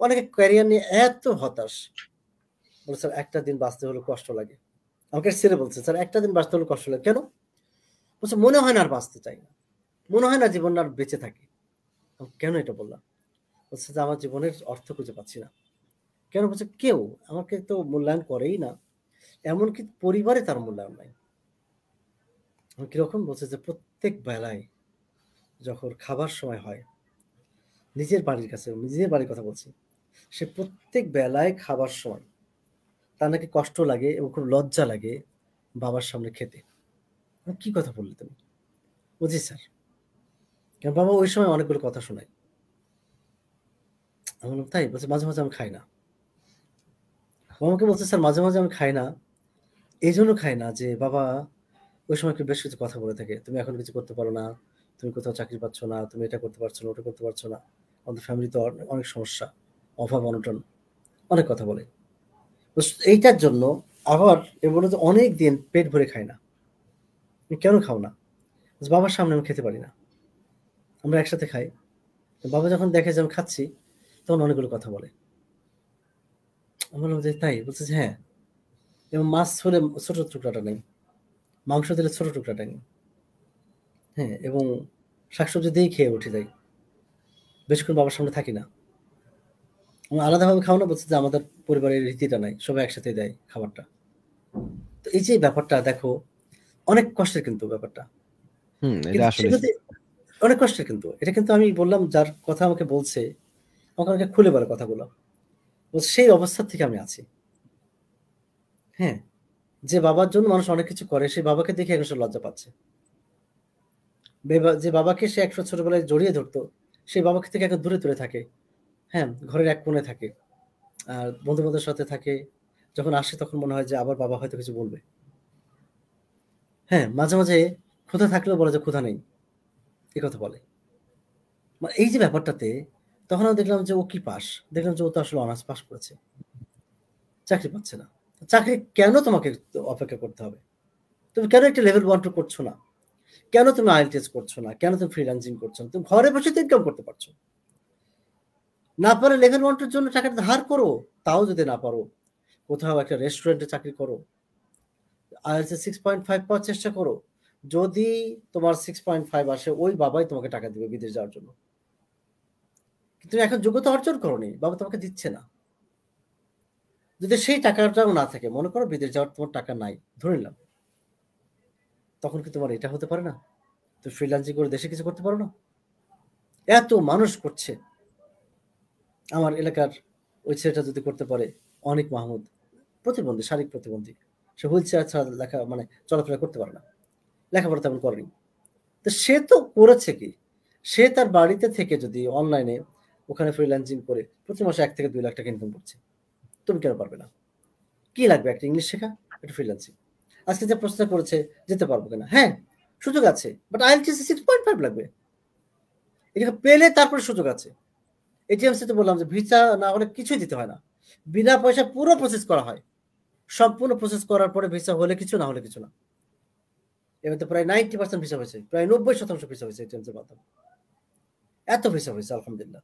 অনেকে ক্যারিয়ার নিয়ে এত হতাশ। বলে, স্যার, একটা দিন বাঁচতে হলে কষ্ট লাগে। আমাকে ছেড়ে বলছে, স্যার, একটা দিন বাঁচতে হলে কষ্ট লাগে। কেন? বলছে, মনে হয় না আর বাঁচতে চাই না। মনে হয় না জীবন আর বেঁচে থাকি। কেন এটা বললাম? বলছে যে আমার জীবনের অর্থ খুঁজে পাচ্ছি না। কেন? বলছে, কেউ আমাকে তো মূল্যায়ন করেই না। এমনকি পরিবারে তার মূল্যায়ন নাই। কীরকম? বলছে যে, প্রত্যেক বেলায় যখন খাবার সময় হয়, নিজের বাড়ির কাছে, নিজের বাড়ির কথা বলছি সে প্রত্যেক বেলায় খাবার সময় তার নাকি কষ্ট লাগে এবং খুব লজ্জা লাগে বাবার সামনে খেতে। কি কথা বললে তুমি? বুঝি স্যার? কারণ বাবা ওই সময় অনেকগুলো কথা শোনায়। আমি বললাম, তাই? বলছে, মাঝে মাঝে আমি খাই না। আমাকে বলছে, স্যার, মাঝে মাঝে আমি খাই না। এই জন্য খাই না যে, বাবা, ওই সময় একটু বেশ কিছু কথা বলে থাকে। তুমি এখন কিছু করতে পারো না। তুমি কোথাও চাকরি পাচ্ছ না। তুমি এটা করতে পারছ না, ওটা করতে পারছ না। আমাদের ফ্যামিলিতে অনেক সমস্যা। অভাব, অনটন অনেক কথা বলে। এইটার জন্য আবার এ বলে যে অনেক দিন পেট ভরে খাই না। কেন খাও না? বাবার সামনে আমি খেতে পারি না। আমরা একসাথে খাই। বাবা যখন দেখে যে আমি খাচ্ছি, তখন অনেকগুলো কথা বলে। আমি বললাম যে তাই? বলছে যে হ্যাঁ। এবং মাছ হলে ছোট টুকরাটা নেই, মাংস দিলে ছোট টুকরাটা নেই। হ্যাঁ এবং শাকসবজি দিয়েই খেয়ে উঠে যাই বেশিক্ষণ বাবার সামনে থাকি না। আমরা আলাদাভাবে খাওয়া না বলছে যে আমাদের পরিবারের রীতিটা নাই সবাই একসাথে দেয় খাবারটা। তো এই যে ব্যাপারটা দেখো অনেক কষ্টের কিন্তু ব্যাপারটা। অনেক কষ্টের কিন্তু। এটা কিন্তু আমি বললাম যার কথা আমাকে বলছে আমাকে আমাকে খুলে বলে কথাগুলো সেই অবস্থার থেকে আমি আছি। হ্যাঁ যে বাবার জন্য মানুষ অনেক কিছু করে সেই বাবাকে দেখে একশো লজ্জা পাচ্ছে। যে বাবাকে সে একশো ছোটবেলায় জড়িয়ে ধরতো সেই বাবাকে থেকে এখন দূরে দূরে থাকে। হ্যাঁ ঘরের এক কোণে থাকে। আর বন্ধু বান্ধবের সাথে থাকে। যখন আসে তখন মনে হয় যে আবার বাবা হয়তো কিছু বলবে। হ্যাঁ মাঝে মাঝে ক্ষুধা থাকলেও বলে যে ক্ষুধা নেই। এ কথা বলে। এই যে ব্যাপারটাতে তখন আমি দেখলাম যে ও কি পাস? দেখলাম যে ও তো আসলে অনার্স পাস করেছে। চাকরি পাচ্ছে না। চাকরি কেন তোমাকে অপেক্ষা করতে হবে? তুমি কেন একটা লেভেল ওয়ান টু করছ না? কেন তুমি আইএলটিএস করছ না? কেন তুমি ফ্রিল্যান্সিং করছ না? তুমি ঘরে বসে তো ইনকাম করতে পারছ। না পারে লেভেল ওয়ান টুর জন্য টাকাটা ধার করো, তাও যদি না পারো। কোথাও একটা রেস্টুরেন্টে চাকরি করো। আইএলটিএস সিক্স পয়েন্ট ফাইভ পাওয়ার চেষ্টা করো। যদি তোমার সিক্স পয়েন্ট ফাইভ আসে, ওই বাবাই তোমাকে টাকা দিবে বিদেশ যাওয়ার জন্য। কিন্তু এখন যোগ্যতা অর্জন করনি, বাবা তোমাকে দিচ্ছে না। যদি সেই টাকাটাও না থাকে, মনে করো বিদেশ যাওয়ার তোমার টাকা নাই, ধরে নিলাম। তখন কি তোমার এটা হতে পারে না? তুমি ফ্রিল্যান্সিং করে দেশে কিছু করতে পারো না? এত মানুষ করছে। আমার এলাকার ওই ছেলেটা যদি করতে পারে, অনেক মাহমুদ, প্রতিবন্ধী, শারীরিক প্রতিবন্ধী, সে হুইল চেয়ার ছাড়া লেখা মানে চলাফেরা করতে পারে না। লেখাপড়া তেমন করেনি। তো সে তো করেছে কি? সে তার বাড়িতে থেকে যদি অনলাইনে ওখানে ফ্রিল্যান্সিং করে প্রতি মাসে এক থেকে দুই লাখ টাকা ইনকাম করছে, তুমি কেন পারবে না? কি লাগবে একটা ইংলিশ শেখা, একটা ফ্রিল্যান্সিং আজকে যে প্রশ্ন করেছে, যেতে পারব কিনা? হ্যাঁ সুযোগ আছে but IELTS six point five লাগবে। এখানে পেলে তারপরে সুযোগ আছে। এটিএমসি তো বললাম যে ভিসা না হলে কিছুই দিতে হয় না। বিনা পয়সা পুরো প্রসেস করা হয়। সম্পূর্ণ প্রসেস করার পরে ভিসা হলে কিছু, না হলে কিছু না। এবার তো প্রায় নাইনটি পার্সেন্ট ভিসা হয়েছে, প্রায় নব্বই শতাংশ ভিসা হয়েছে এটিএমসির মাধ্যমে। এত ভিসা হয়েছে, আলহামদুলিল্লাহ।